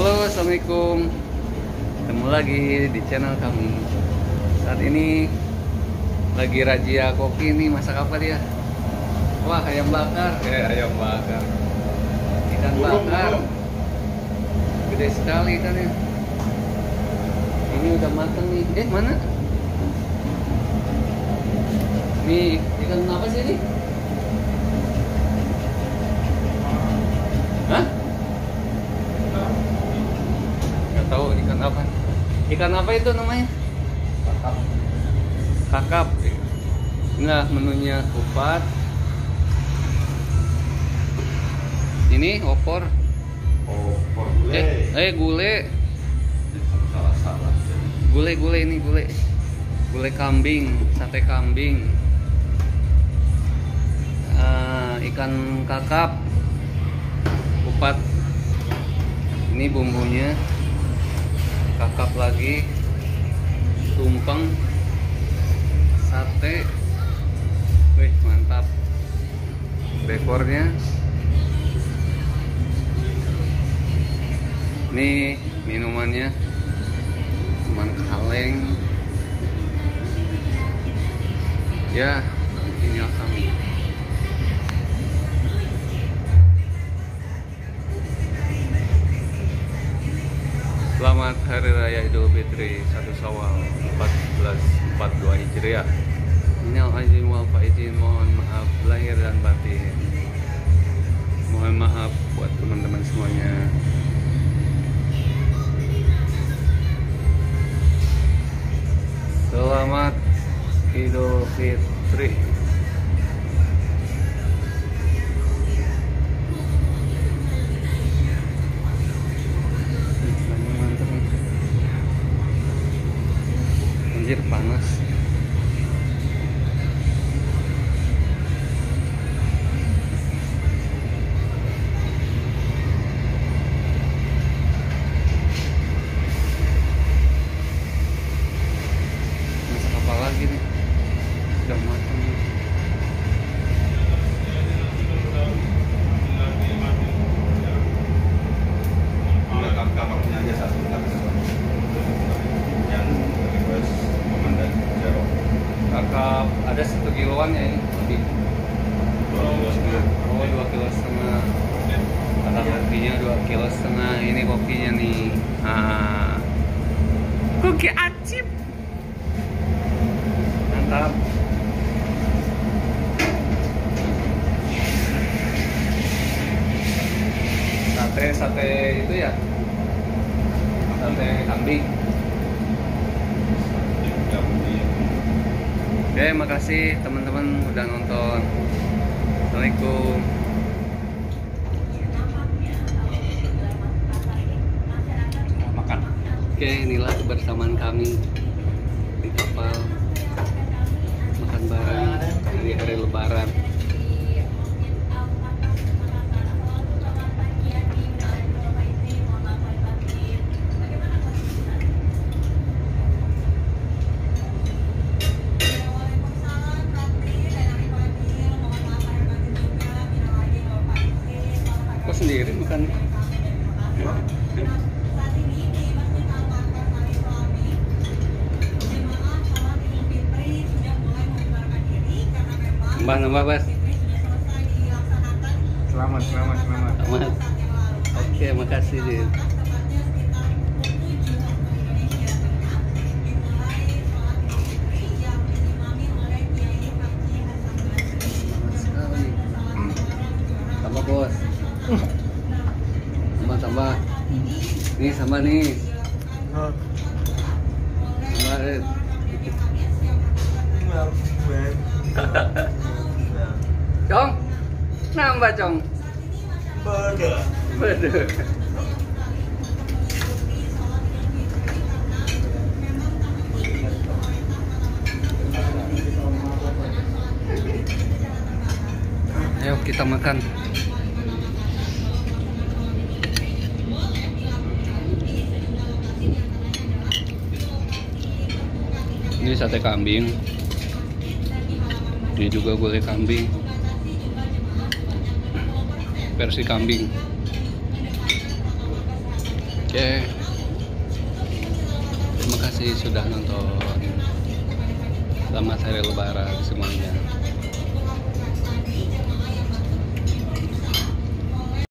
Halo, assalamualaikum. Ketemu lagi di channel kami. Saat ini lagi razia kopi nih, masak apa dia? Wah, ayam bakar. Eh, ayam bakar. Ikan Burung, bakar. burung. Gede sekali ikannya. Ini udah matang nih. Eh, mana? Nih, ikan apa sih ini? Hah? Gak tahu ikan apa. Ikan apa itu namanya? Kakap. Kakap. Inilah menunya kupat. Ini opor. Oh, por gulai. Eh, eh gule. Salah salah. Gule gule ini gule. Gule kambing, sate kambing. Ah, ikan kakap. Kupat. Ini bumbunya. Kakap lagi. Tumpeng. Sate. Wih, mantap. Dekornya. Ini minumannya teman kaleng ya inilah kami Fitri 1 Syawal 1442 Hijriah. Minal aizin wal faizin mohon maaf lahir dan batin. Mohon maaf buat teman-teman semuanya. Selamat Idul Fitri. Kakak ada satu kiloan ya ini lebih. Oh dua kilo setengah. Kata kopinya dua kilo setengah. Ini kopinya nih. Ah. Koki acip. Mantap. Sate sate itu ya. Sate kambing. Yang di Oke, makasih teman-teman udah nonton. Assalamualaikum. makan. Oke, inilah kebersamaan kami di kapal makan bareng hari hari Lebaran. Selamat, selamat, selamat. Selamat. Oke, makasih Din. Tambah bos. Tambah tambah. Nih sama nih. Tambah Red. Cong. Nambah cong. Waduh. Ayo kita makan. Ini sate kambing. Ini juga gulai kambing. Versi kambing Oke. Terima kasih sudah nonton. Selamat hari lebaran semuanya.